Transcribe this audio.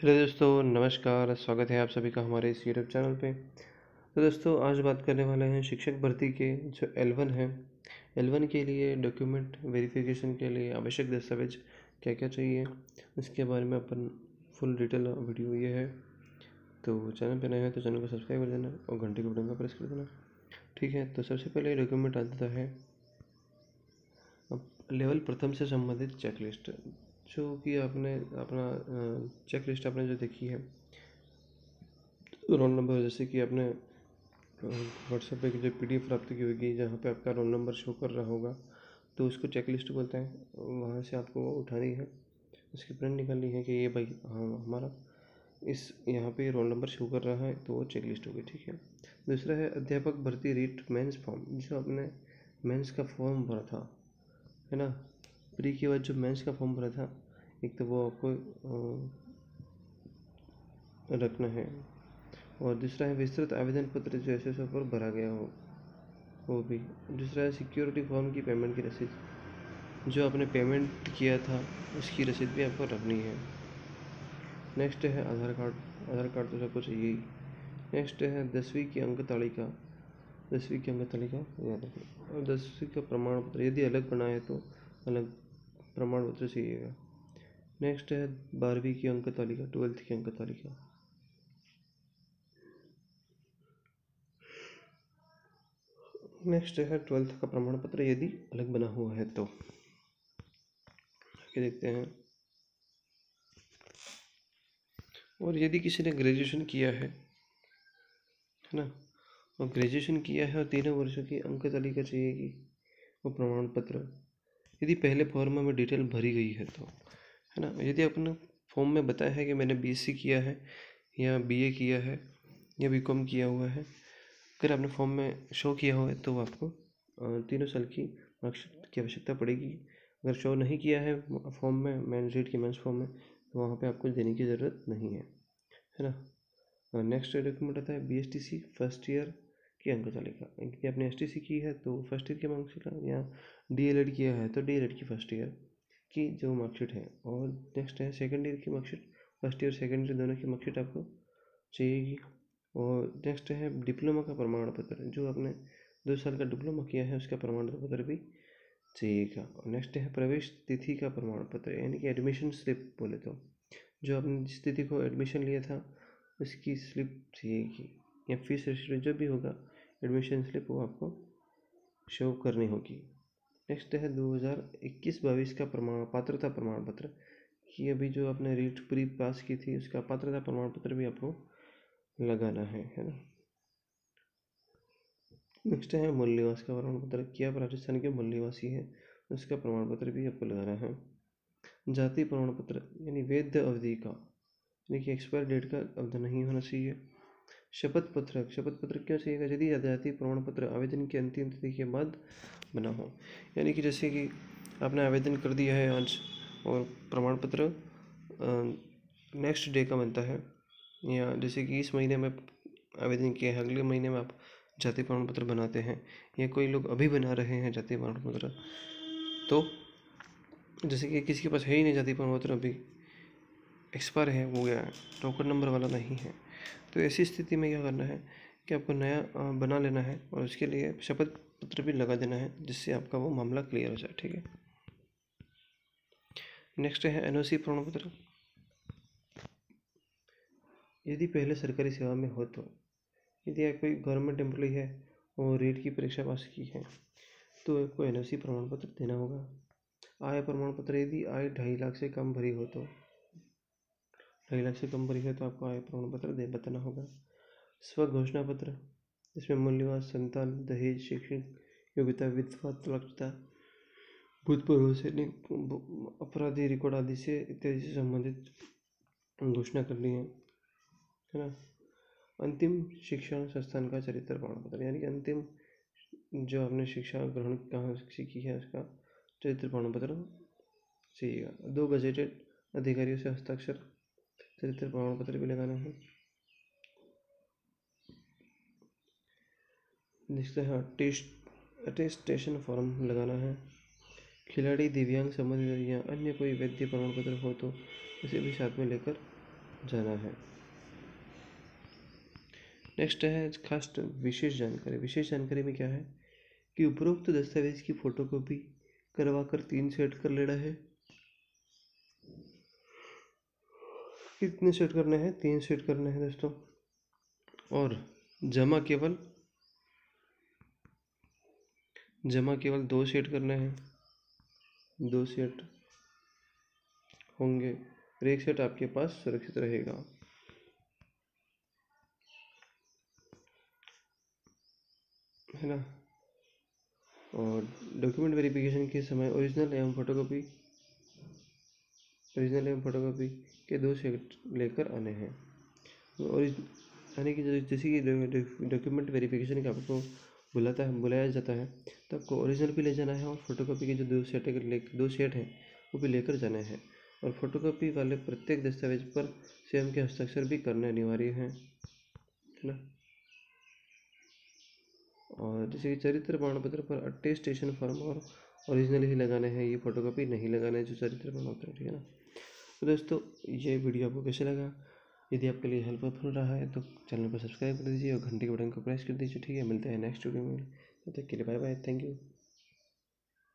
Hello दोस्तों, नमस्कार। स्वागत है आप सभी का हमारे इस यूट्यूब चैनल पे। तो दोस्तों, आज बात करने वाले हैं शिक्षक भर्ती के, जो एलवन है। एलवन के लिए डॉक्यूमेंट वेरिफिकेशन के लिए आवश्यक दस्तावेज़ क्या क्या चाहिए, उसके बारे में अपन फुल डिटेल वीडियो ये है। तो चैनल पे नए हैं तो चैनल को सब्सक्राइब कर देना और घंटे को बटन का प्रेस कर देना। ठीक है तो सबसे पहले डॉक्यूमेंट आता है। अब लेवल प्रथम से संबंधित चेकलिस्ट जो कि आपने अपना चेक लिस्ट आपने जो देखी है रोल नंबर जैसे कि आपने व्हाट्सएप पे जो पीडीएफ प्राप्त की होगी, जहाँ पे आपका रोल नंबर शो कर रहा होगा तो उसको चेक लिस्ट बोलते हैं, वहाँ से आपको उठानी है, उसकी प्रिंट निकालनी है कि ये भाई हाँ हमारा, इस यहाँ पे रोल नंबर शो कर रहा है तो वो चेक लिस्ट होगी, ठीक है? दूसरा है, अध्यापक भर्ती रीट मेंस फॉर्म जो आपने मेंस का फॉर्म भरा था, है ना? प्री के बाद जो मेंस का फॉर्म भरा था, एक तो वो आपको रखना है। और दूसरा है विस्तृत आवेदन पत्र जो एस पर भरा गया हो, वो भी। दूसरा है सिक्योरिटी फॉर्म की पेमेंट की रसीद। जो आपने पेमेंट किया था, उसकी रसीद भी आपको रखनी है। नेक्स्ट है आधार कार्ड। आधार कार्ड तो सबको चाहिए ही। नेक्स्ट है दसवीं की अंक तालिका। दसवीं की अंक तालिका याद रखें। और दसवीं का प्रमाण पत्र यदि अलग बना है तो अलग प्रमाण पत्र चाहिएगा नेक्स्ट है, बारहवीं की अंक तालिका ट्वेल्थ की अंक तालिका। नेक्स्ट है ट्वेल्थ का प्रमाण पत्र यदि अलग बना हुआ है तो। आगे देखते हैं। और यदि किसी ने ग्रेजुएशन किया है है ना? और ग्रेजुएशन किया है और तीनों वर्षों की अंक तालिका चाहिएगी वो प्रमाण पत्र यदि पहले फॉर्म में डिटेल भरी गई है तो है ना? यदि आपने फॉर्म में बताया है कि मैंने बीएससी किया है, या बीए किया है, या बीकॉम किया हुआ है, अगर आपने फॉर्म में शो किया हुआ है तो आपको तीनों साल की मार्कशीट की आवश्यकता पड़ेगी। अगर शो नहीं किया है फॉर्म में मैन रीड की मेंस फॉर्म में तो वहाँ पे आपको देने की ज़रूरत नहीं है है ना? नेक्स्ट डॉक्यूमेंट आता है बी फ़र्स्ट ईयर की अंक तालिका यदि आपने एस टी सी की है तो फ़र्स्ट ईयर की मार्कशीट या डी एल एड किया है तो डी एल एड की फ़र्स्ट ईयर की जो मार्कशीट है। और नेक्स्ट है सेकेंड ईयर की marksheet first year second year दोनों की मार्कशीट आपको चाहिएगी। और नेक्स्ट है डिप्लोमा का प्रमाण पत्र, जो आपने दो साल का डिप्लोमा किया है उसका प्रमाण पत्र भी चाहिएगा। और नेक्स्ट है प्रवेश तिथि का प्रमाण पत्र, यानी कि एडमिशन स्लिप बोले तो जो आपने जिस तिथि को एडमिशन लिया था, उसकी स्लिप चाहिएगी। या फ़ीस रसीद जो भी होगा एडमिशन स्लिप वो आपको शो करनी होगी। नेक्स्ट है दो हज़ार इक्कीस बाईस का प्रमाण, पात्रता प्रमाण पत्र। कि अभी जो आपने रीट प्री पास की थी, उसका पात्रता प्रमाण पत्र भी आपको लगाना है है ना? नेक्स्ट है मूल निवास का प्रमाण पत्र। क्या आप राजस्थान के मूल निवासी हैं, उसका प्रमाण पत्र भी आपको लगाना है। जाति प्रमाण पत्र, यानी वैध अवधि का, यानी कि एक्सपायर डेट का अवधि नहीं होना चाहिए। शपथ पत्र शपथ पत्र क्यों चाहिएगा यदि जाति प्रमाण पत्र आवेदन की अंतिम तिथि के बाद बना हो। यानी कि जैसे कि आपने आवेदन कर दिया है आज, और प्रमाण पत्र नेक्स्ट डे का बनता है। या जैसे कि इस महीने में आवेदन किया है, अगले महीने में आप जाति प्रमाण पत्र बनाते हैं, या कोई लोग अभी बना रहे हैं जाति प्रमाण पत्र तो जैसे कि किसी के पास है ही नहीं जाति प्रमाण पत्र अभी एक्सपायर है, वो गया है। टोकन नंबर वाला नहीं है। तो ऐसी स्थिति में क्या करना है कि आपको नया बना लेना है और उसके लिए शपथ पत्र भी लगा देना है, जिससे आपका वो मामला क्लियर हो जाए, ठीक है? नेक्स्ट है एनओसी प्रमाण पत्र यदि पहले सरकारी सेवा में हो तो यदि आप कोई गवर्नमेंट एम्प्लॉय है और रेट की परीक्षा पास की है तो आपको एनओसी प्रमाण पत्र देना होगा। आय प्रमाण पत्र यदि आय ढाई लाख से कम भरी हो तो कम भरी है तो आपको आय प्रमाण पत्र दे, बताना होगा। स्व घोषणा पत्र, जिसमें मूल्यवान संतान, दहेज शैक्षणिक योग्यता विधवा तलाकता भूतपूर्व, सैनिक अपराधी, रिकॉर्ड आदि से इत्यादि से संबंधित घोषणा करनी है। है ना? अंतिम शिक्षण संस्थान का चरित्र प्रमाण पत्र यानी कि अंतिम जो आपने शिक्षा ग्रहण कहाँ सीखी है उसका चरित्र प्रमाण पत्र चाहिएगा दो गजेटेड अधिकारियों से हस्ताक्षर चरित्र प्रमाण पत्र भी लगाना है। नेक्स्ट है, टेस्ट, अटेस्टेशन फॉर्म लगाना है। खिलाड़ी दिव्यांग, संबंधित या अन्य कोई वैद्य प्रमाण पत्र हो तो उसे भी साथ में लेकर जाना है। नेक्स्ट है, खास विशेष जानकारी। विशेष जानकारी में क्या है कि उपरोक्त दस्तावेज़ की फोटोकॉपी करवा कर तीन सेट कर लेना है। कितने सेट करने हैं? तीन सेट करने हैं दोस्तों। और जमा केवल जमा केवल दो सेट करने हैं। दो सेट होंगे और एक सेट आपके पास सुरक्षित रहेगा। है ना? और डॉक्यूमेंट वेरिफिकेशन के समय ओरिजिनल एवं फोटोकॉपी ओरिजिनल एवं फोटोकॉपी के दो सेट लेकर आने हैं। और यानी कि जैसे कि डॉक्यूमेंट वेरिफिकेशन का आपको बुलाता है, बुलाया जाता है तो आपको ओरिजिनल भी ले जाना है और फोटोकॉपी के जो दो सेट ले, दो सेट हैं, वो भी लेकर जाने हैं। और फोटोकॉपी वाले प्रत्येक दस्तावेज़ पर स्वयं के हस्ताक्षर भी करने अनिवार्य हैं, है ना? और जैसे कि चरित्र प्रमाण पत्र पर अटेस्टेशन फॉर्म और ओरिजिनल ही लगाने हैं, ये फोटोकॉपी नहीं लगाना है, जो चरित्र प्रमाण पत्र ठीक है ना? तो दोस्तों ये वीडियो आपको कैसे लगा? यदि आपके लिए हेल्पफुल रहा है तो चैनल को सब्सक्राइब कर दीजिए और घंटे के बटन को प्रेस कर दीजिए, ठीक है? मिलते हैं नेक्स्ट वीडियो में। तब तक के लिए बाय बाय थैंक यू